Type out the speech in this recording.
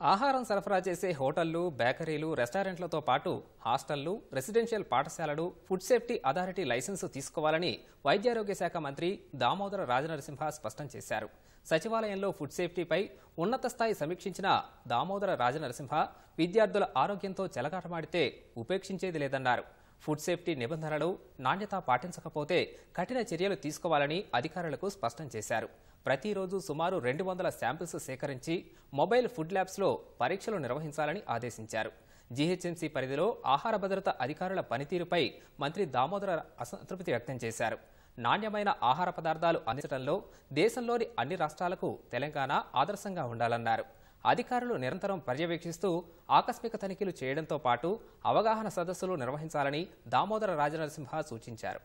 ఆహారం సరఫరా చేసే హోటళ్ళు బేకరీలు రెస్టారెంట్లతో పాటు హాస్టళ్ళు రెసిడెన్షియల్ పాఠశాలలు ఫుడ్ సేఫ్టీ అథారిటీ లైసెన్సు తీసుకోవాలని వైద్యారోగ్య శాఖ మంత్రి దామోదర రాజనరసింహ స్పష్టం చేశారు. సచివాలయంలో ఫుడ్ సేఫ్టీపై ఉన్నత స్థాయి సమీక్షించిన దామోదర రాజనరసింహ విద్యార్థుల ఆరోగ్యంతో చెలగాటమాడితే ఉపేక్షించేది లేదన్నారు. ఫుడ్ సేఫ్టీ నిబంధనలు నాణ్యత పాటించకపోతే కఠిన చర్యలు తీసుకోవాలని అధికారులకు స్పష్టం చేశారు. ప్రతిరోజు సుమారు రెండు వందల శాంపిల్స్ సేకరించి మొబైల్ ఫుడ్ ల్యాబ్స్లో పరీక్షలు నిర్వహించాలని ఆదేశించారు. జీహెచ్ఎంసీ పరిధిలో ఆహార భద్రత అధికారుల పనితీరుపై మంత్రి దామోదర అసంతృప్తి వ్యక్తం చేశారు. నాణ్యమైన ఆహార పదార్థాలు అందించడంలో దేశంలోని అన్ని రాష్ట్రాలకు తెలంగాణ ఆదర్శంగా ఉండాలన్నారు. అధికారులు నిరంతరం పర్యవేక్షిస్తూ ఆకస్మిక తనిఖీలు చేయడంతో పాటు అవగాహన సదస్సులు నిర్వహించాలని దామోదర రాజనరసింహ సూచించారు.